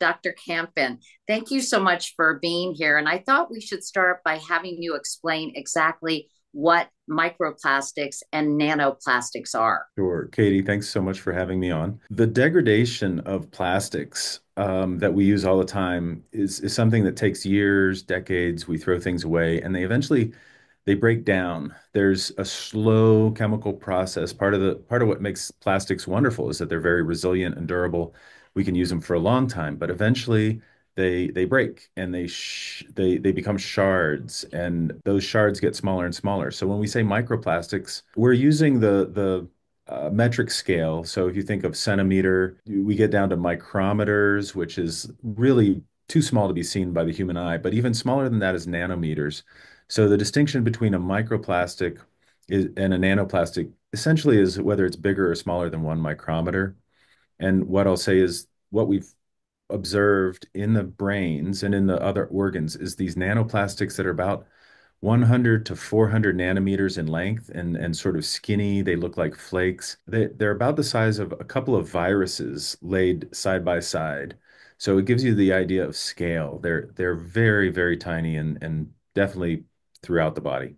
Dr. Campen. Thank you so much for being here. And I thought we should start by having you explain exactly what microplastics and nanoplastics are. Sure. Katie, thanks so much for having me on. The degradation of plastics um, that we use all the time is, is something that takes years, decades. We throw things away and they eventually they break down. There's a slow chemical process. Part of the part of what makes plastics wonderful is that they're very resilient and durable. We can use them for a long time, but eventually they they break and they they they become shards and those shards get smaller and smaller. So when we say microplastics, we're using the the uh, metric scale. So if you think of centimeter, we get down to micrometers, which is really too small to be seen by the human eye, but even smaller than that is nanometers. So the distinction between a microplastic is, and a nanoplastic essentially is whether it's bigger or smaller than one micrometer. And what I'll say is what we've observed in the brains and in the other organs is these nanoplastics that are about 100 to 400 nanometers in length and, and sort of skinny. They look like flakes. They, they're about the size of a couple of viruses laid side by side. So it gives you the idea of scale. They're they're very, very tiny and, and definitely throughout the body.